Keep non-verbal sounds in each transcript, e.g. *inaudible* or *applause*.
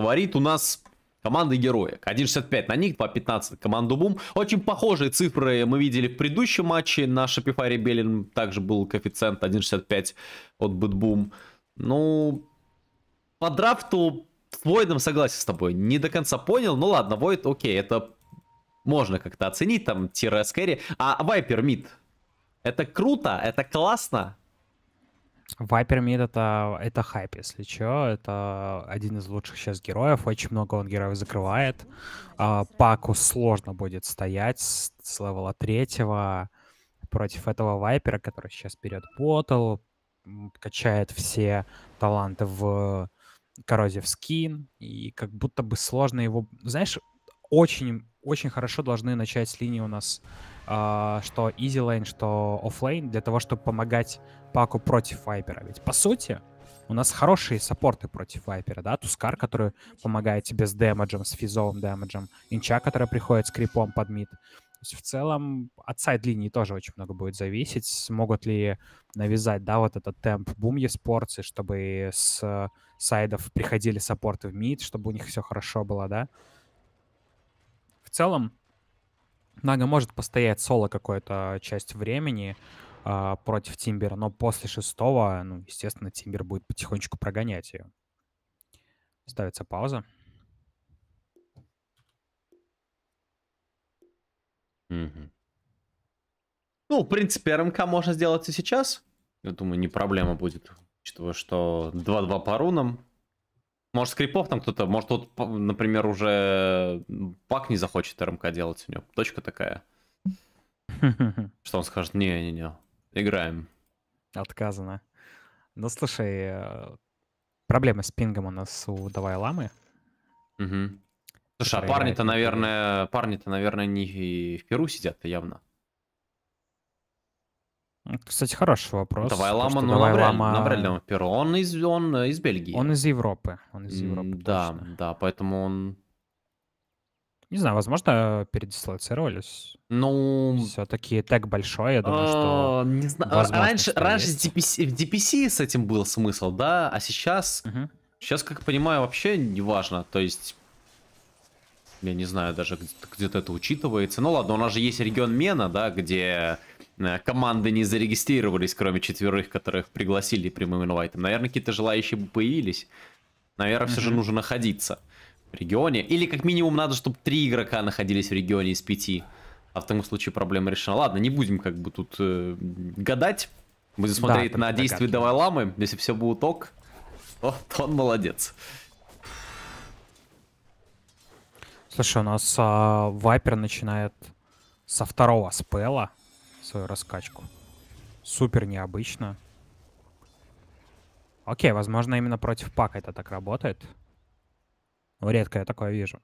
Фаворит у нас команда Heroic. 1.65 на них, 2.15 команду Бум. Очень похожие цифры мы видели в предыдущем матче. На Shopify Rebellion также был коэффициент 1.65 от BetBoom. Ну, по драфту с Войдом согласен с тобой. Не до конца понял. Ну ладно, Войд, окей, это можно как-то оценить, там, тире скэри. А Viper mid, это круто, это классно. Вайпер Мид это, это хайп, если что. Это один из лучших сейчас героев. Очень много он героев закрывает. А, Паку сложно будет стоять с, с левела третьего против этого Вайпера, который сейчас берет ботл, качает все таланты в коррозив скин, и как будто бы сложно его... Знаешь, очень, очень хорошо должны начать с линии у нас э, что easy lane, что offlane, для того, чтобы помогать Паку против Вайпера. Ведь, по сути, у нас хорошие саппорты против Вайпера, да? Тускар, который помогает тебе с дэмэджем, с физовым дэмэджем. Энча, который приходит с крипом под мид. То есть в целом от сайд-линии тоже очень много будет зависеть. Смогут ли навязать, да, вот этот темп Boom Esports, чтобы с сайдов приходили саппорты в мид, чтобы у них все хорошо было, да. В целом, Нага может постоять соло какую-то часть времени э, против Тимбера, но после шестого, ну, естественно, Тимбер будет потихонечку прогонять ее. Ставится пауза. Угу. Ну, в принципе, РМК можно сделать и сейчас. Я думаю, не проблема будет, учитывая, что 2-2 по рунам. Может, скрипов там кто-то, может, тут, например, уже пак не захочет РМК делать у него. Точка такая. *laughs* Что он скажет, не-не-не, играем. Отказано. Ну, слушай, э, проблемы с пингом у нас у Давай Ламы. Угу. Слушай, а парни-то, наверное, парни-то, наверное, не в Перу сидят явно. Кстати, хороший вопрос. Давай Лама, ну, Давай Лама... навряд ли он в Перу. Он из, он из Бельгии. Он из Европы. Он из Европы, Да, точно. да, поэтому он... Не знаю, возможно, передислоцировались. Ну... Все-таки тег большой, я думаю, что... А, не знаю. Раньше, раньше DPC, в DPC с этим был смысл, да, а сейчас... Сейчас, как понимаю, вообще не важно. То есть я не знаю, даже где-то это учитывается. Ну ладно, у нас же есть регион Мена, да, где команды не зарегистрировались, кроме четверых, которых пригласили прямым инвайтом. Наверное, какие-то желающие бы появились. Наверное, mm-hmm. все же нужно находиться в регионе. Или как минимум надо, чтобы три игрока находились в регионе из пяти. А в таком случае проблема решена. Ладно, не будем как бы тут э, гадать. Будем смотреть да, на действия Давай Ламы. Если все будет ок, то, то он молодец. Слушай, у нас а, Вайпер начинает со второго спела свою раскачку. Супер необычно. Окей, возможно, именно против пака это так работает. Но редко я такое вижу.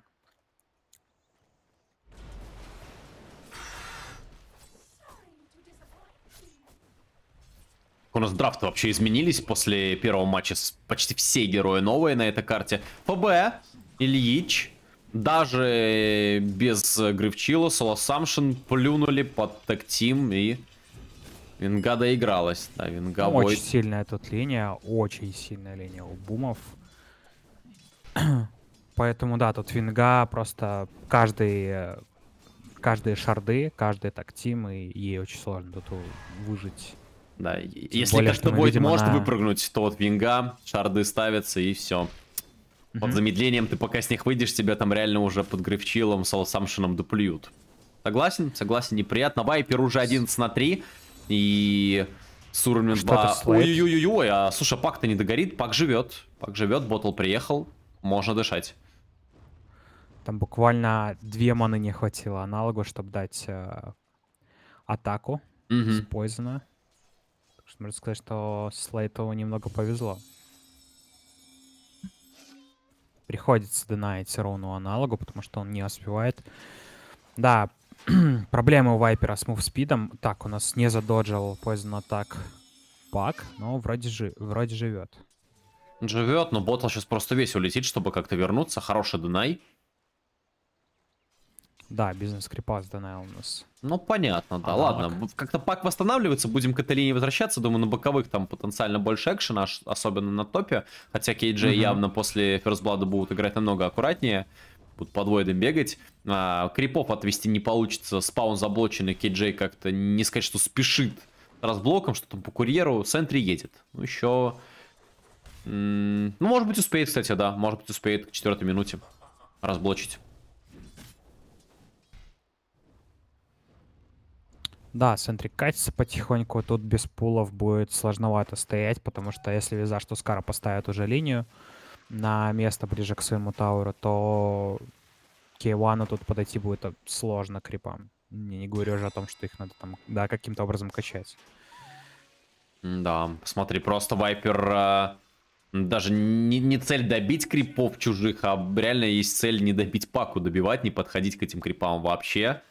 У нас драфты вообще изменились после первого матча. Почти все герои новые на этой карте. ФБ, Ильич, даже без Грифчила Соло Самшин плюнули под тактим и Винга доигралась. Да, Винга Очень сильная тут линия, очень сильная линия у бумов. *clears throat* Поэтому, да, тут Винга просто каждый, каждые шарды, каждый тактим, и ей очень сложно тут выжить. Да, Тем если как-то будет может она... выпрыгнуть, то вот Винга, шарды ставятся и все. Под замедлением ты пока с них выйдешь, тебя там реально уже под грифчилом с Алсамшином доплюют. Согласен? Согласен, неприятно. Вайпер уже 11 на 3. И с уровнем 2... Ой-ой-ой, а слушай, пак-то не догорит. Пак живет. Пак живет, ботл приехал. Можно дышать. Там буквально две маны не хватило аналогу, чтобы дать э, атаку угу. с поизона. Так что можно сказать, что Слейтову немного повезло. Приходится донать руну аналогу, потому что он не успевает. Да, *clears throat* проблемы у Вайпера с мувспидом. Так, у нас не задоджил Poison атак Пак, но вроде, жи вроде живет. Живет, но ботл сейчас просто весь улетит, чтобы как-то вернуться. Хороший донай. Да, бизнес крипа с Данайл у нас. Ну, понятно, да. А, Ладно, как-то пак восстанавливается, будем к этой линии возвращаться. Думаю, на боковых там потенциально больше экшена, особенно на топе. Хотя KJ угу. явно после First Blood будут играть намного аккуратнее. Будут под войдом бегать. А, крипов отвести не получится. Спаун заблоченный, KJ как-то не сказать, что спешит разблоком, что там по курьеру. Сентри едет. Ну, еще... Ну, может быть, успеет, кстати, да. Может быть, успеет к четвертой минуте разблочить. Да, Сентрик катится потихоньку. Тут без пулов будет сложновато стоять, потому что если Визаж Тускара поставит уже линию на место ближе к своему тауру, то Кейвану тут подойти будет сложно крипам. Не, не говорю уже о том, что их надо там, да, каким-то образом качать. Да, смотри, просто Вайпер... А, даже не, не цель добить крипов чужих, а реально есть цель не добить паку, добивать, не подходить к этим крипам вообще.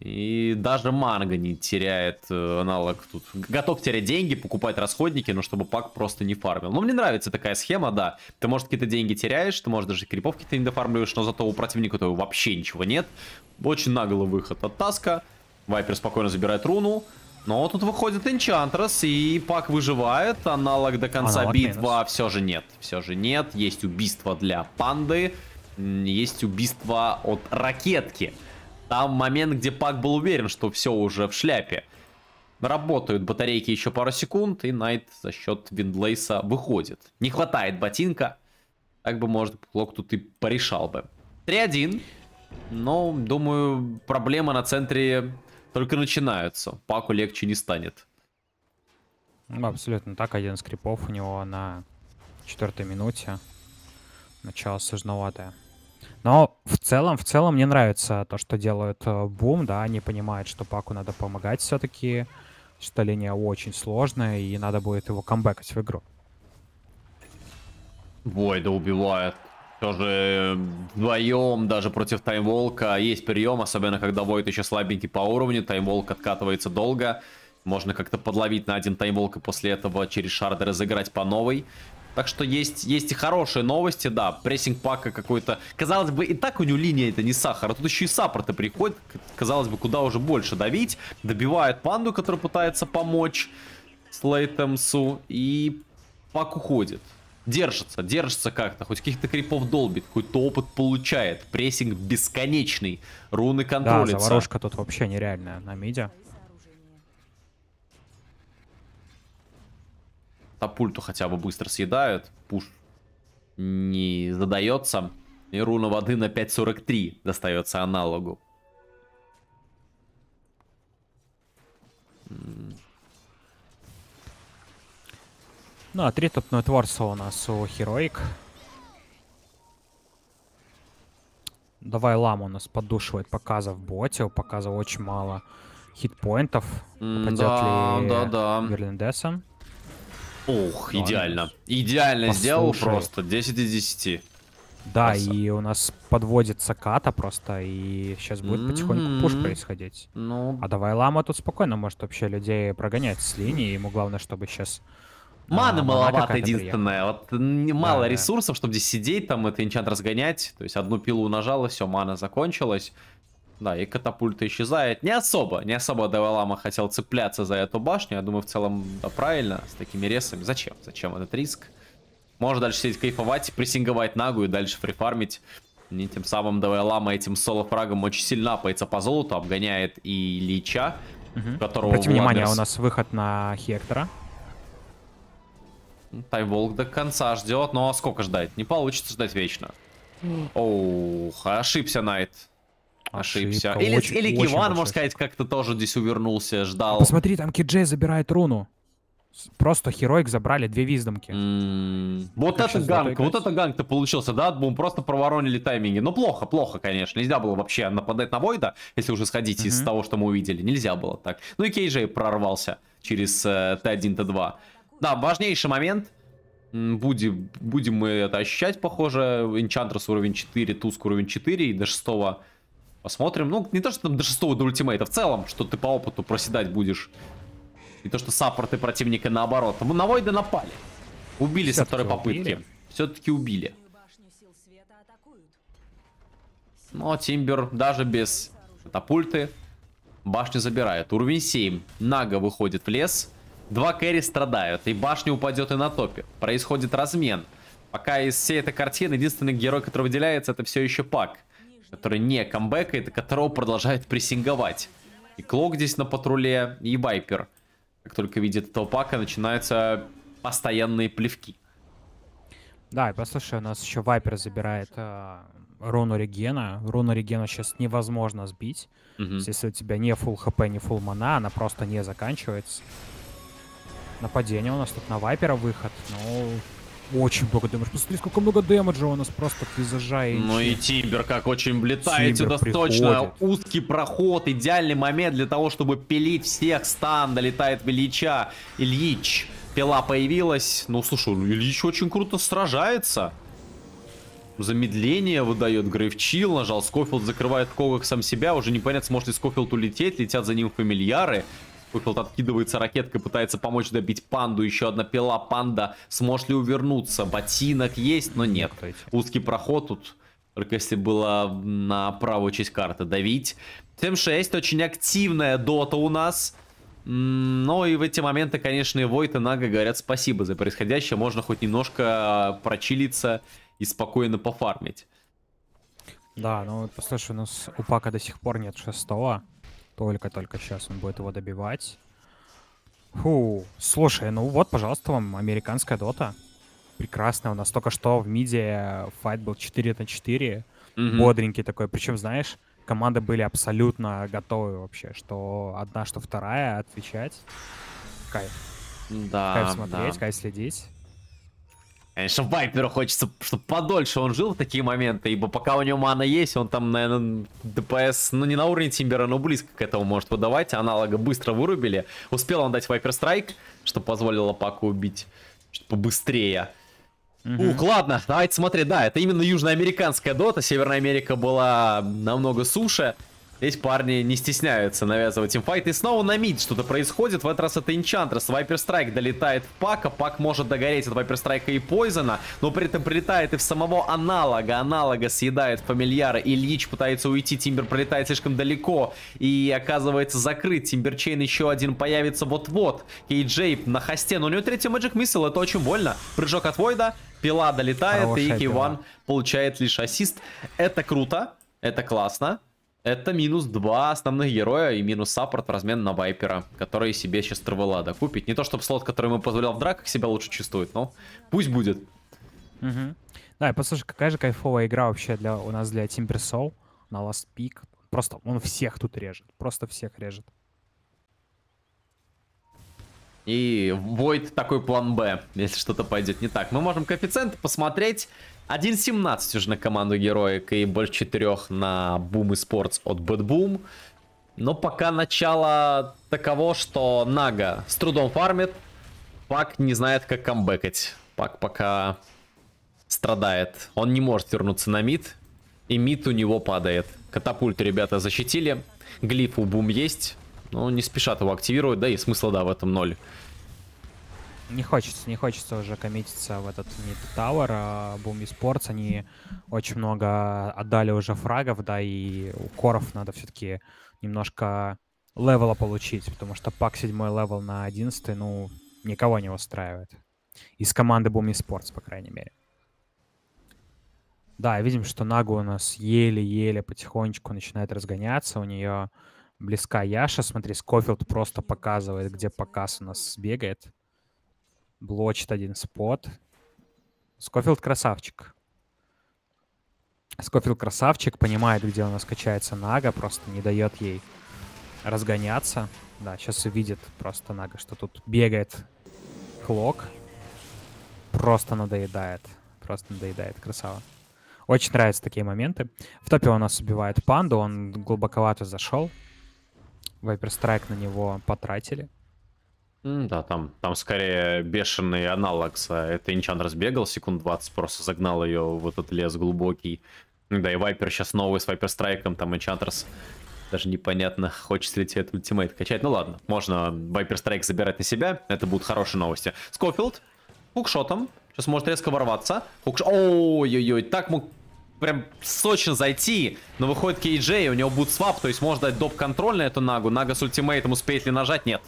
И даже манга не теряет э, аналог тут. Готов терять деньги, покупать расходники, но чтобы пак просто не фармил. Ну, мне нравится такая схема, да. Ты, может, какие-то деньги теряешь, ты, может, даже крипов какие-то не дофармливаешь, но зато у противника-то вообще ничего нет. Очень наглый выход от Таска. Вайпер спокойно забирает руну. Но тут выходит Энчантрас, и пак выживает. Аналог до конца аналог битва минус. все же нет. Все же нет. Есть убийство для панды. Есть убийство от ракетки. Там момент, где Пак был уверен, что все уже в шляпе. Работают батарейки еще пару секунд, и Найт за счет Виндлейса выходит. Не хватает ботинка. Так бы, может, Клок тут и порешал бы. 3-1. Но, думаю, проблемы на центре только начинаются. Паку легче не станет. Абсолютно так. Один из крипов у него на четвертой минуте. Начало сложноватое. Но в целом, в целом мне нравится то, что делают э, Бум, да, они понимают, что Паку надо помогать все-таки, что линия очень сложная, и надо будет его камбэкать в игру. Войда убивает. Все же вдвоем даже против Time Walk'а есть прием, особенно когда Войд еще слабенький по уровню, Time Walk откатывается долго. Можно как-то подловить на один Time Walk и после этого через шарды разыграть по новой. Так что есть, есть и хорошие новости, да. Прессинг пака какой-то... Казалось бы, и так у него линия это не сахар. А тут еще и саппорты приходят. Казалось бы, куда уже больше давить. Добивает панду, который пытается помочь Слейтемсу. И пак уходит. Держится, держится как-то. Хоть каких-то крипов долбит. Какой-то опыт получает. Прессинг бесконечный. Руны контролятся. Да, заварушка тут вообще нереальная на миде. Катапульту хотя бы быстро съедают. Пуш не задается. И руна воды на 5.43 достается аналогу. Ну, а три топ творца у нас у Хероик. Давай Лама у нас подушивает показа в боте. У показа очень мало хитпоинтов. Попадет да, ли да, да. Верлиндесом? Ух, идеально. Идеально Послушай. сделал просто. 10 из 10. Да, Краса. и у нас подводится ката просто, и сейчас будет mm -hmm. потихоньку пуш происходить. Ну... А давай Лама тут спокойно может вообще людей прогонять с линии, ему главное, чтобы сейчас... Маны а, маловато единственное, вот мало да, ресурсов, чтобы здесь сидеть, там это энчант разгонять, то есть одну пилу нажала, все, мана закончилась. Да, и катапульта исчезает. Не особо, не особо Девалама хотел цепляться за эту башню. Я думаю, в целом, да, правильно, с такими ресами. Зачем? Зачем этот риск? Можно дальше сидеть кайфовать, прессинговать Нагу и дальше фрифармить. И тем самым Девалама этим соло-фрагом очень сильно апается по золоту, обгоняет и Лича, угу. которого Обратите внимание, у нас выход на Хектора. Тайволк до конца ждет, но сколько ждать? Не получится ждать вечно. Оух, ошибся Найт. Ошибся. Ошибка. Или, очень, или Киван, можно сказать, как-то тоже здесь увернулся, ждал. Посмотри, там Киджей забирает руну. Просто Хероик забрали две виздомки. Mm. Вот это ганг, вот это ганг-то получился, да, Бум, просто проворонили тайминги. Ну, плохо, плохо, конечно. Нельзя было вообще нападать на Войда, если уже сходить mm -hmm. из того, что мы увидели. Нельзя было так. Ну и Кейджей прорвался через э, Т1, Т2. Да, важнейший момент. Будем, будем мы это ощущать, похоже. Энчантрес уровень 4, Туск уровень 4 и до 6 Посмотрим. Ну, не то, что там до шестого до ультимейта, в целом, что ты по опыту проседать будешь. И то, что саппорты противника наоборот. Мы на Войда напали. Убили со второй попытки. Все-таки убили. Но Тимбер даже без катапульты башню забирает. Уровень 7. Нага выходит в лес. Два кэри страдают, и башня упадет и на топе. Происходит размен. Пока из всей этой картины единственный герой, который выделяется, это все еще Пак. Который не камбэкает, и которого продолжает прессинговать. И Клок здесь на патруле, и Вайпер. Как только видит этого Пака, начинаются постоянные плевки. Да, и послушай, у нас еще Вайпер забирает э, руну Регена. Руну Регена сейчас невозможно сбить. Угу. Если у тебя не full хп, не full мана, она просто не заканчивается. Нападение у нас тут на Вайпера выход. Ну, очень много дэмэджа. Посмотри, сколько много дэмэджа у нас просто к Ну и Тимбер как очень влетает сюда точно. Узкий проход, идеальный момент для того, чтобы пилить всех. Стан долетает в Ильича. Ильич. Пила появилась. Ну, слушай, Ильич очень круто сражается. Замедление выдает Грейвчил, нажал Скофилд, закрывает Когок сам себя, уже непонятно, сможет ли Скофилд улететь, летят за ним фамильяры. Скофилд откидывается ракеткой, пытается помочь добить панду, еще одна пила, панда, сможет ли увернуться, ботинок есть, но нет. Узкий проход тут, только если было на правую часть карты давить. 7-6, очень активная дота у нас. Но и в эти моменты, конечно, и Войт и Нага говорят спасибо за происходящее. Можно хоть немножко прочилиться и спокойно пофармить. Да, ну послушай, у нас у Пака до сих пор нет шестого. Только-только сейчас он будет его добивать. Фу, слушай, ну вот, пожалуйста, вам американская дота. Прекрасная. У нас только что в миде файт был 4 на 4. Mm-hmm. Бодренький такой. Причем, знаешь, команды были абсолютно готовы вообще. Что одна, что вторая отвечать. Кайф. Да, кайф смотреть, да. кайф следить. Конечно, Вайперу хочется, чтобы подольше он жил в такие моменты, ибо пока у него мана есть, он там, наверное, ДПС, ну не на уровне Тимбера, но близко к этому может выдавать. Аналога быстро вырубили. Успел он дать Viper Strike, что позволило Паку убить побыстрее. Угу. Ух, ладно, давайте смотреть. Да, это именно южноамериканская дота. Северная Америка была намного суше. Здесь парни не стесняются навязывать им файт. И снова на мид что-то происходит. В этот раз это Enchantress. Viper Strike долетает в Пака. Пак может догореть от Viper Strike'а и Пойзена. Но при этом прилетает и в самого аналога. Аналога съедает фамильяра. Ильич пытается уйти. Тимбер пролетает слишком далеко. И оказывается закрыт. Timber Chain еще один появится вот-вот. KJ на хасте. Но у него третий Magic Missile. Это очень больно. Прыжок от Войда. Пила долетает. Хорошая и K1 получает лишь ассист. Это круто. Это классно. Это минус два основных героя и минус саппорт в размен на Вайпера, который себе сейчас Травелада купить. Не то, чтобы слот, который ему позволял в драках, себя лучше чувствует, но пусть будет. Угу. Да, и послушай, какая же кайфовая игра вообще для, у нас для Timbersaw на Last Peak. Просто он всех тут режет, просто всех режет. И Void такой план Б, если что-то пойдет не так. Мы можем коэффициенты посмотреть. 1.17 уже на команду героик и больше 4 на Boom Sports от Bad Boom. Но пока начало таково, что Нага с трудом фармит. Пак не знает, как камбэкать. Пак пока страдает. Он не может вернуться на мид. И мид у него падает. Катапульт ребята защитили. Глиф у Бум есть. Но не спешат его активировать. Да и смысла, да, в этом ноль. Не хочется, не хочется уже коммититься в этот не Tower, а Boom Esports. Они очень много отдали уже фрагов, да, и у коров надо все-таки немножко левела получить, потому что пак 7 левел на 11, ну, никого не устраивает. Из команды Boom Esports, по крайней мере. Да, видим, что Нагу у нас еле-еле потихонечку начинает разгоняться. У нее близка Яша. Смотри, Скофилд просто показывает, где показ у нас бегает. Блочит один спот. Скофилд красавчик. Скофилд красавчик, понимает, где у нас качается Нага, просто не дает ей разгоняться. Да, сейчас увидит просто Нага, что тут бегает Клок. Просто надоедает. Просто надоедает, красава. Очень нравятся такие моменты. В топе у нас убивает панду, он глубоковато зашел. Вайпер Страйк на него потратили. Да, там, там скорее бешеный аналог. Это Инчан разбегал секунд 20, просто загнал ее в этот лес глубокий. Да, и Вайпер сейчас новый с Вайпер Страйком, там Энчантрас даже непонятно, хочется ли тебе этот ультимейт качать. Ну ладно, можно Вайпер Страйк забирать на себя, это будут хорошие новости. Скофилд, хукшотом, сейчас может резко ворваться. Хукш... Ой-ой-ой, так мы прям сочно зайти, но выходит и у него будет свап, то есть можно дать доп-контроль на эту Нагу. Нага с ультимейтом успеет ли нажать? Нет.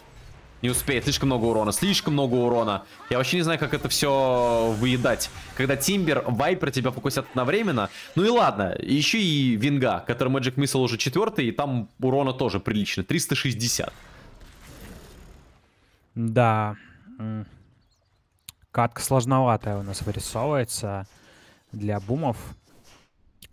Не успеет, слишком много урона, слишком много урона. Я вообще не знаю, как это все выедать. Когда Тимбер, Вайпер тебя фокусят одновременно. Ну и ладно, еще и Винга, который Magic Missile уже четвертый, и там урона тоже прилично, 360. Да. Катка сложноватая у нас вырисовывается для бумов.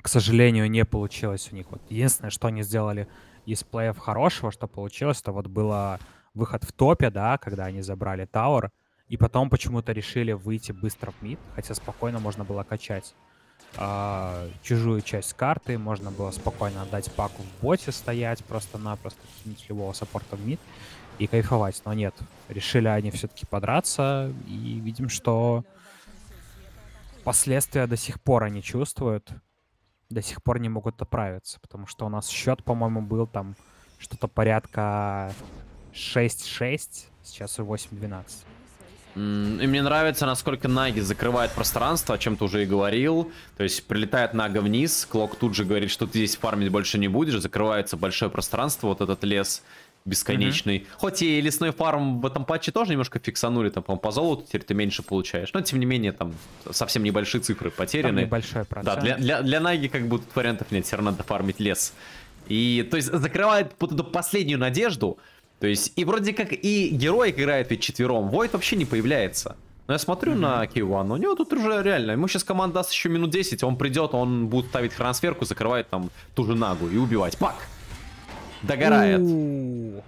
К сожалению, не получилось у них. Вот единственное, что они сделали из плеев хорошего, что получилось, это вот было выход в топе, да, когда они забрали Тауэр, и потом почему-то решили выйти быстро в мид, хотя спокойно можно было качать э, чужую часть карты, можно было спокойно отдать паку в боте стоять, просто-напросто кинуть любого саппорта в мид и кайфовать. Но нет, решили они все-таки подраться, и видим, что последствия до сих пор они чувствуют, до сих пор не могут оправиться, потому что у нас счет, по-моему, был там что-то порядка 6-6, сейчас 8-12. И мне нравится, насколько Наги закрывает пространство, о чем ты уже и говорил. То есть прилетает Нага вниз, Клок тут же говорит, что ты здесь фармить больше не будешь, закрывается большое пространство, вот этот лес бесконечный. Mm-hmm. Хоть и лесной фарм в этом патче тоже немножко фиксанули, там, по-моему, по золоту теперь ты меньше получаешь. Но, тем не менее, там совсем небольшие цифры потеряны. Там небольшой процент. Да, для, для, для Наги как тут вариантов нет, все равно надо фармить лес. И, то есть, закрывает вот эту последнюю надежду, то есть, и вроде как и герой играет ведь четвером, Войд вообще не появляется. Но я смотрю mm-hmm. на K1, у него тут уже реально, ему сейчас команда даст еще минут 10, он придет, он будет ставить трансферку, закрывает там ту же Нагу и убивать. Пак! Догорает. У-у-у.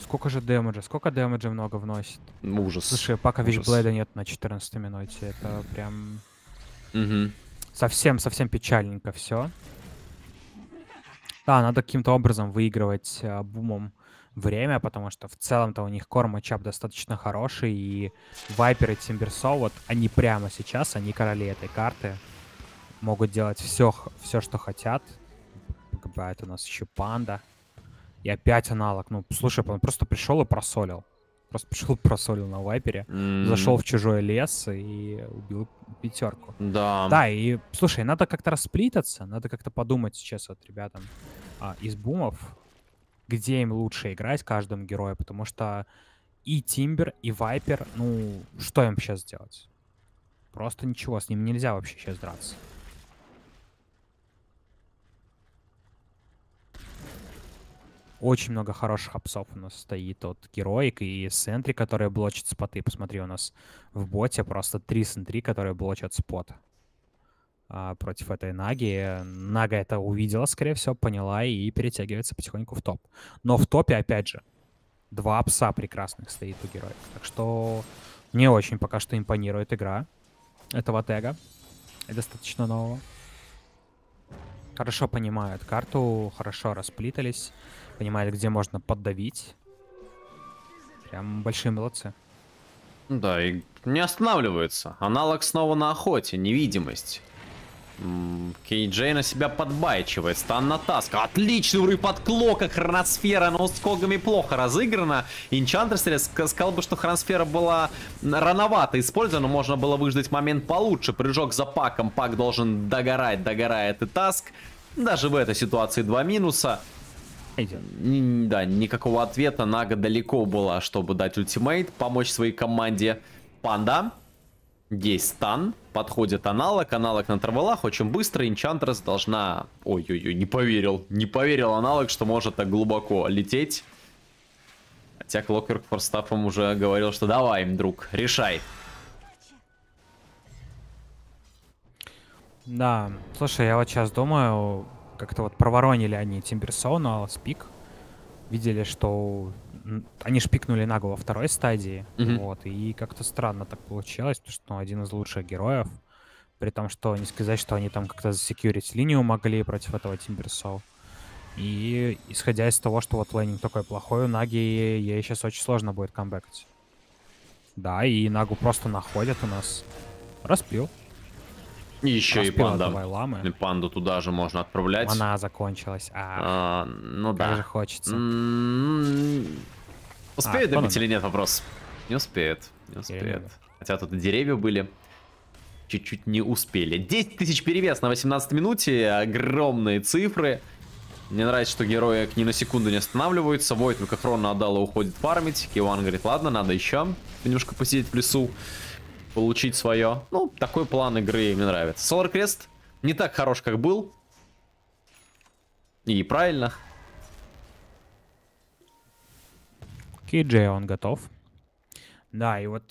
Сколько же дэмэджа, сколько дэмэджа много вносит. Ужас. Слушай, пока Вичблейда нет на 14 минуте, это прям... Угу. Совсем, совсем печальненько все. Да, надо каким-то образом выигрывать а, бумом время, потому что в целом-то у них кор матчап достаточно хороший, и Вайпер и Тимберсо, вот они прямо сейчас, они короли этой карты, могут делать все, все что хотят. Бывает у нас еще панда. И опять аналог. Ну, слушай, он просто пришел и просолил. Просто пришел просолил на вайпере, mm-hmm. зашел в чужой лес и убил пятерку. Да. Да, и слушай, надо как-то расплитаться, надо как-то подумать сейчас вот ребятам а, из бумов, где им лучше играть каждому герою, потому что и Тимбер, и Вайпер, ну, что им сейчас делать? Просто ничего, с ним нельзя вообще сейчас драться. Очень много хороших апсов у нас стоит от Героик и Сентри, которые блочат споты. Посмотри, у нас в боте просто три Сентри, которые блочат спот а, против этой Наги. Нага это увидела, скорее всего, поняла и перетягивается потихоньку в топ. Но в топе, опять же, два апса прекрасных стоит у героев. Так что мне очень пока что импонирует игра этого тега. И достаточно нового. Хорошо понимают карту, хорошо расплитались, понимают, где можно поддавить. Прям большие молодцы. Да, и не останавливается. Аналог снова на охоте, невидимость. Кейджей на себя подбайчивает. Стан на таск. Отличный урыв от Клока. Хроносфера, но с когами плохо разыграна. Инчантрес сказал бы, что хроносфера была рановато использована. Можно было выждать момент получше. Прыжок за паком. Пак должен догорать. Догорает и таск. Даже в этой ситуации два минуса. Да, никакого ответа. Нага далеко была, чтобы дать ультимейт. Помочь своей команде. Панда. Есть стан, подходит аналог, аналог на травелах, очень быстро, Инчантрес должна... Ой-ой-ой, не поверил, не поверил аналог, что может так глубоко лететь. Хотя Клокверк форстафом уже говорил, что давай, друг, решай. Да, слушай, я вот сейчас думаю, как-то вот проворонили они Тимберсона, Спик. Видели, что они шпикнули Нагу во второй стадии, mm-hmm. вот, и как-то странно так получилось, потому что ну, один из лучших героев, при том, что не сказать, что они там как-то засекьюрить линию могли против этого Тимберсоу. И исходя из того, что вот лейнинг такой плохой, у Наги ей сейчас очень сложно будет камбэкать. Да, и Нагу просто находят у нас. Распил. И еще и панда. Ламы. Панду туда же можно отправлять. Она закончилась. А, а ну да. же хочется. Успеют а, добить или нет вопрос? Не успеет. Не успеет. Хотя тут и деревья были. чуть-чуть не успели. 10 тысяч перевес на 18 минуте, огромные цифры. Мне нравится, что герои ни на секунду не останавливаются. Войт только хрона отдала, уходит фармить. Киван говорит, ладно, надо еще немножко посидеть в лесу, получить свое. Ну, такой план игры мне нравится. Солар Крест не так хорош, как был. И правильно. Кейджей он готов. Да, и вот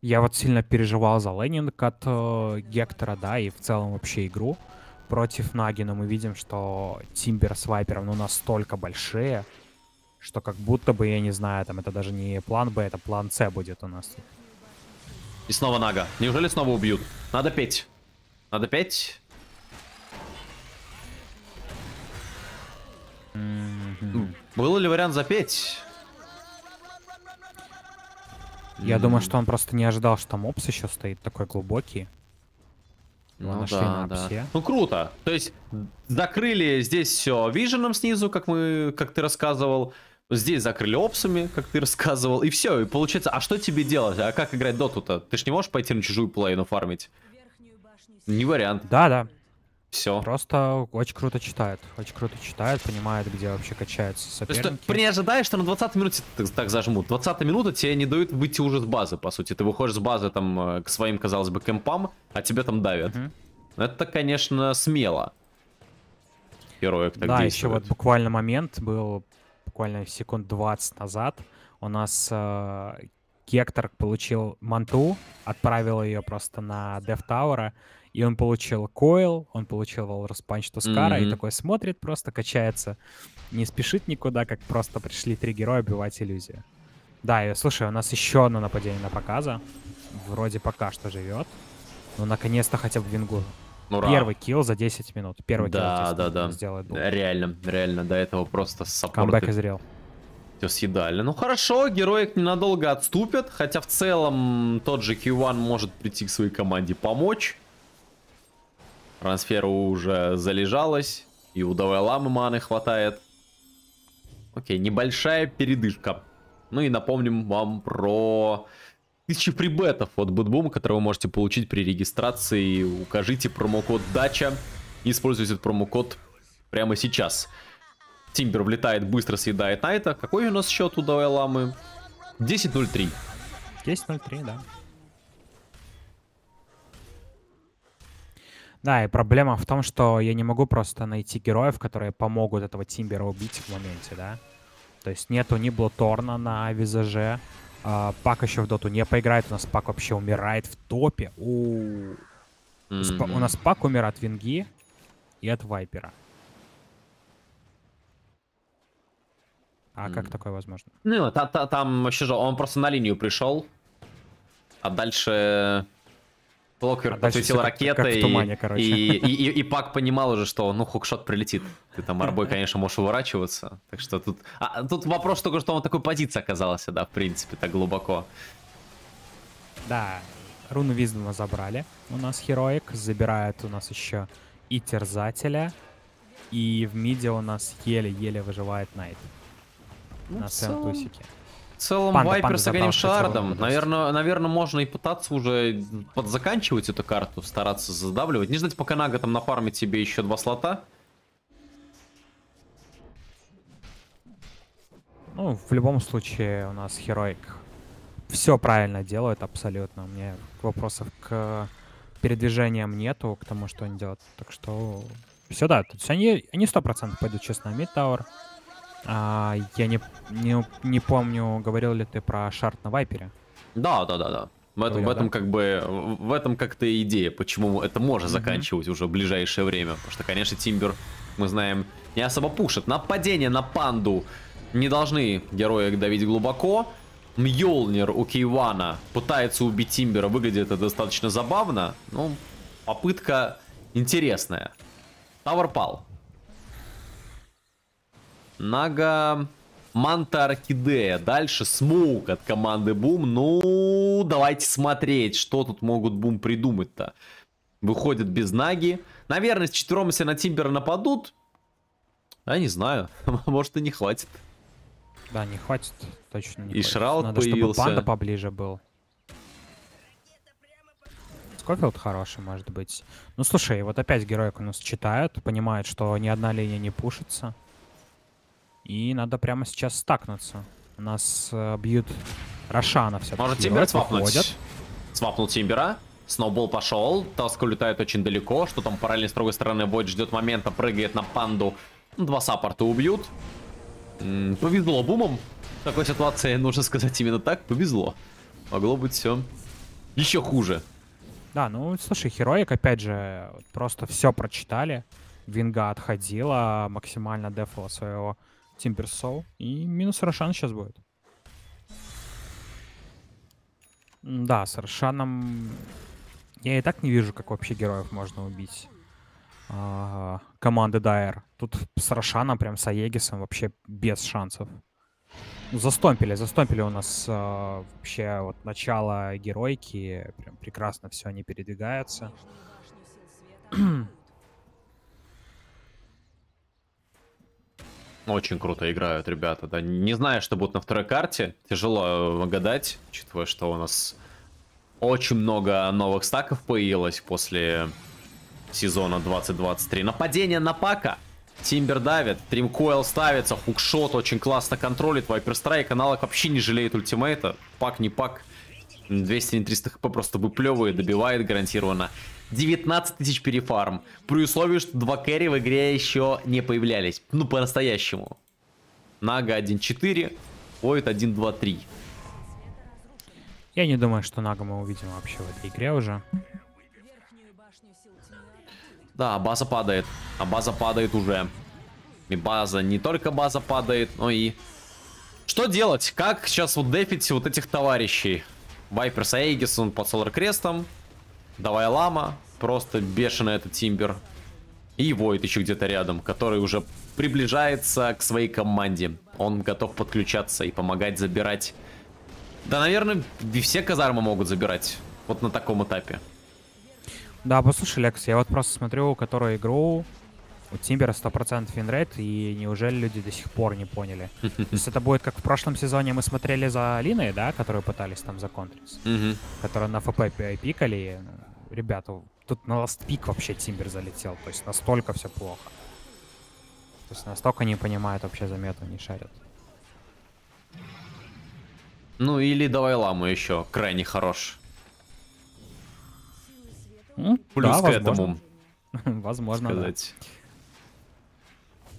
я вот сильно переживал за лейнинг от э, Гектора, да, и в целом вообще игру. Против Нагина мы видим, что Тимбер с Вайпером, ну, настолько большие, что как будто бы, я не знаю, там это даже не план Б, это план С будет у нас. И снова Нага. Неужели снова убьют? Надо петь. Надо петь. -hmm. Был ли вариант запеть? Я mm. думаю, что он просто не ожидал, что там опс еще стоит такой глубокий. Ну да, да. Ну круто. То есть закрыли здесь все виженом снизу, как мы, как ты рассказывал. Здесь закрыли опсами, как ты рассказывал. И все. И получается, а что тебе делать? А как играть доту-то? Ты ж не можешь пойти на чужую плейну фармить? Не вариант. Да, да. Все. Просто очень круто читает. Очень круто читает, понимает, где вообще качаются соперники. То есть ты не ожидаешь, что на 20 минуте так, так зажмут. 20 минута тебе не дают выйти уже с базы, по сути. Ты выходишь с базы там э, к своим, казалось бы, кемпам, а тебе там давят. Угу. Это, конечно, смело. Героик так Да, еще вот буквально момент был, буквально секунд 20 назад. У нас э, Гектор получил манту, отправил ее просто на Дев Тауэра. И он получил койл, он получил Walrus Punch Тускара, mm-hmm. и такой смотрит, просто качается, не спешит никуда, как просто пришли три героя убивать иллюзию. Да, и слушай, у нас еще одно нападение на показа. Вроде пока что живет. Ну, наконец-то хотя бы Вингу. Ура. Первый килл за 10 минут. Первый да, килл да, да. сделает. Был. Реально, реально, до этого просто саппорты. Камбэк изрел. Все съедали. Ну хорошо, героик ненадолго отступят, хотя в целом тот же Q1 может прийти к своей команде помочь. Трансфера уже залежалась. И у Давай-Ламы маны хватает. Окей, небольшая передышка. Ну и напомним вам про тысячи фрибетов от BetBoom'а, которые вы можете получить при регистрации. Укажите промокод DACHA и используйте этот промокод прямо сейчас. Тимбер влетает, быстро съедает Найта. Какой у нас счет у Davai Lama? 10.03. 10.03, да. Да, и проблема в том, что я не могу просто найти героев, которые помогут этого Тимбера убить в моменте, да. То есть нету ни Блоторна на визаже, а, Пак еще в доту не поиграет, у нас Пак вообще умирает в топе. У, у нас Пак умер от Винги и от Вайпера. А как такое возможно? Ну, та -та там вообще же он просто на линию пришел, а дальше Клоквер а подсветил ракетой, тумане, и, и, и, и Пак понимал уже, что ну хукшот прилетит. Ты там арбой, конечно, можешь уворачиваться. Так что тут... А, тут вопрос только, что он такой позиции оказался, да, в принципе, так глубоко. Да, руну Виздума забрали. У нас Хероик забирает у нас еще и Терзателя. И в миде у нас еле-еле выживает Найт. Ну, на Сентусике. В целом, панда, Вайпер панда с огнем шардом. Наверное, наверное, можно и пытаться уже подзаканчивать эту карту, стараться задавливать. Не ждать, пока Нага там нафармит себе еще два слота. Ну, в любом случае, у нас Хероик все правильно делает абсолютно. У меня вопросов к передвижениям нету, к тому, что они делают. Так что все, да. То есть они, они 100% пойдут честно на мид-тауэр. А, я не, не, не помню, говорил ли ты про шарт на Вайпере. Да, да, да, да. В этом, Говорил, в этом да? как бы, в этом как-то идея, почему это может mm-hmm. заканчивать уже в ближайшее время. Потому что, конечно, Тимбер, мы знаем, не особо пушит. Нападение на панду не должны герои давить глубоко. Мьолнир у Кейвана пытается убить Тимбера, выглядит это достаточно забавно. Ну, попытка интересная. Тавр пал. Нага... Манта Орхидея. Дальше смоук от команды Бум. Ну, давайте смотреть, что тут могут Бум придумать-то. Выходит без Наги. Наверное, с четвером, если на Тимбера нападут, я не знаю, *laughs* может и не хватит. Да, не хватит, точно не И хватит. Шраут Надо, появился. чтобы панда поближе был. Скофилд хороший, может быть. Ну, слушай, вот опять героик у нас читают, понимают, что ни одна линия не пушится. И надо прямо сейчас стакнуться. Нас э, бьют Рошана все-таки. Может Тимбер свапнуть? Свапнул Тимбера. Сноубол пошел. Таск улетает очень далеко. Что там параллельно с другой стороны Войд ждет момента, прыгает на панду. Два саппорта убьют. М -м, повезло бумом. В такой ситуации, нужно сказать именно так, повезло. Могло быть все еще хуже. Да, ну, слушай, Хероик, опять же, просто все прочитали. Винга отходила, максимально дефала своего Тимперсоу. И минус Рошан сейчас будет. Да, с Рошаном... Я и так не вижу, как вообще героев можно убить. А, команды Дайер. Тут с Рошаном, прям с Аегисом вообще без шансов. Застомпили, застомпили у нас э, вообще вот начало геройки. Прям прекрасно все они передвигаются. *clears throat* Очень круто играют ребята, да. Не знаю, что будет на второй карте. Тяжело гадать, учитывая, что у нас очень много новых стаков появилось после сезона 2023. Нападение на Пака. Тимбер давит, Тримкойл ставится, хукшот очень классно контролит, Вайпер Страйк, аналог вообще не жалеет ультимейта, пак не пак, 200-300 хп просто выплевывает, добивает гарантированно. 19 тысяч перефарм, при условии, что два кэрри в игре еще не появлялись, ну по-настоящему. Нага 1-4, Войд 1-2-3. Я не думаю, что Нага мы увидим вообще в этой игре уже. Да, база падает. А база падает уже. И база, не только база падает, но и... Что делать? Как сейчас вот дефить вот этих товарищей? Вайпер с Эйгисон под Солар Крестом. Давай Лама. Просто бешеный этот Тимбер. И Войд еще где-то рядом, который уже приближается к своей команде. Он готов подключаться и помогать забирать. Да, наверное, все казармы могут забирать. Вот на таком этапе. Да, послушай, Лекс, я вот просто смотрю, которую игру у Тимбера 100% winrate, и неужели люди до сих пор не поняли? *laughs* То есть это будет как в прошлом сезоне мы смотрели за Алиной, да, которую пытались там законтрить, которую на FP пикали. Ребята, тут на last pick вообще Тимбер залетел, то есть настолько все плохо. То есть настолько не понимают вообще замету, не шарят. Ну или давай ламу еще, крайне хорош. Ну, Плюс да, к этому. *laughs* Возможно, сказать.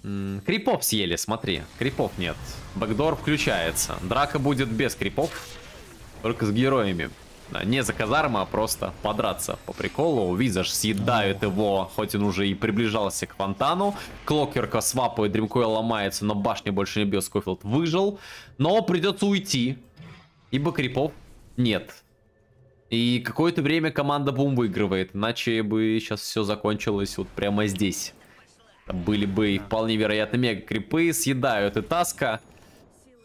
Да. Крипов съели, смотри. Крипов нет. Бэкдор включается. Драка будет без крипов. Только с героями. Не за казарма, а просто подраться по приколу. Визаж съедают его, хоть он уже и приближался к фонтану. Клокерка свапает, Дримкойл ломается, но башня больше не бьет. Скофилд выжил. Но придется уйти. Ибо крипов нет. И какое-то время команда Бум выигрывает, иначе бы сейчас все закончилось вот прямо здесь. Были бы вполне вероятно мега крипы, съедают и Таска.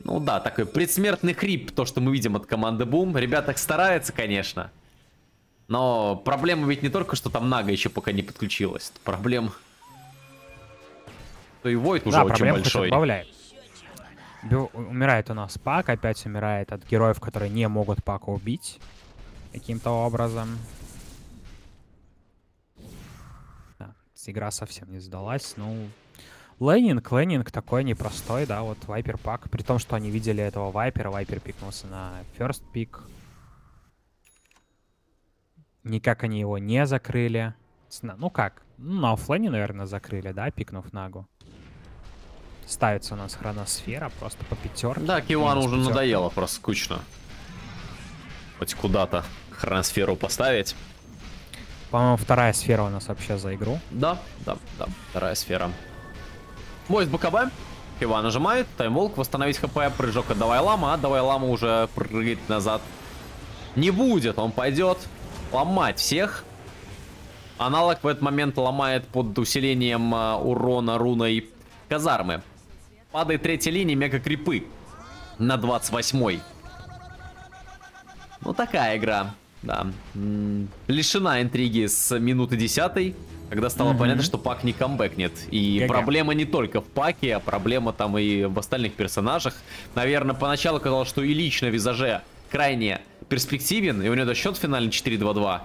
Ну да, такой предсмертный хрип, то, что мы видим от команды Бум. Ребята стараются, конечно. Но проблема ведь не только, что там Нага еще пока не подключилась. Проблем... То и Войт уже да, очень большой. Добавляет. Умирает у нас Пак, опять умирает от героев, которые не могут Пака убить каким-то образом. Да, игра совсем не сдалась. Ну, Лейнинг, лейнинг такой непростой, да, вот Вайпер пак. При том, что они видели этого Вайпера, Вайпер пикнулся на first пик. Никак они его не закрыли. Ну как? Ну, на оффлейне, наверное, закрыли, да, пикнув Нагу. Ставится у нас хроносфера просто по пятерке. Да, Кивану уже пятерка. надоело, просто скучно. Хоть куда-то хроносферу поставить. По-моему, вторая сфера у нас вообще за игру. Да, да, да, вторая сфера. Мой с БКБ. Кива нажимает, таймволк, восстановить хп, прыжок от Давай Лама, а Давай Лама уже прыгает назад. Не будет, он пойдет ломать всех. Аналог в этот момент ломает под усилением uh, урона руной казармы. Падает третья линия, мега крипы на 28-й. Ну, такая игра, да. лишена интриги с минуты десятой, когда стало mm понятно, что пак не камбэкнет. И ГГ. проблема не только в паке, а проблема там и в остальных персонажах. Наверное, поначалу казалось, что и лично Визаже крайне перспективен, и у него счет финальный 4-2-2.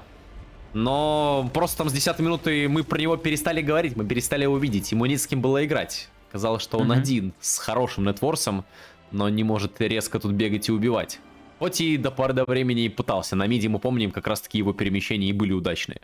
Но просто там с 10 минуты мы про него перестали говорить, мы перестали его видеть. Ему не с кем было играть. Казалось, что он mm-hmm. один с хорошим нетворсом, но не может резко тут бегать и убивать. Хоть и до поры до времени и пытался. На миде мы помним, как раз таки его перемещения и были удачные.